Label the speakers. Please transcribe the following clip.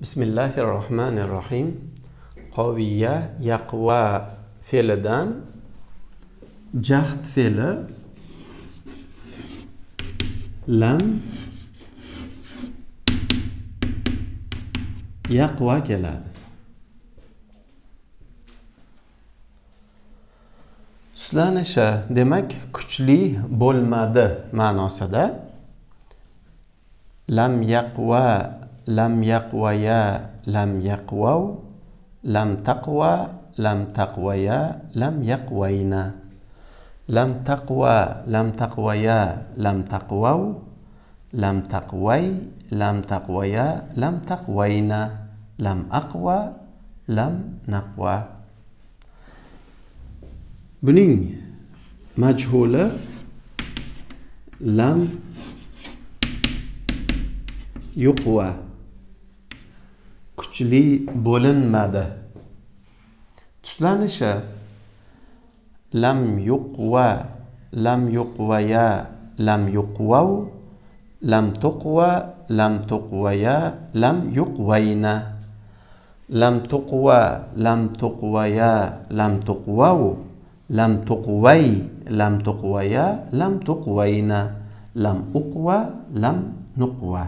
Speaker 1: bismillahi rohmanir rohim qoviya yaqva fe'lidan jahd fe'li lam yaqva keladi. Suslanishi demak kuchli bo'lmadi ma'nosida. Lam yaqva لم يقوى يا لم يقوى لم تقوى لم تقوى يا لم يقوينا. لم تقوى لم تقوى يا لم تقوى لم تقوي لم تقويا لم تقوينا. لم أقوى لم نقوى. بنين مجهولة لم يقوى kuchli bo'linmadi tuslanishi lam yuqva lam yuqvaya lam yuqvav lam tuqva lam tuqvaya lam yuqvayna lam tuqva lam tuqvaya lam tuqvav lam tuqvay lam tuqvaya lam tuqvayna lam uqva lam nuqva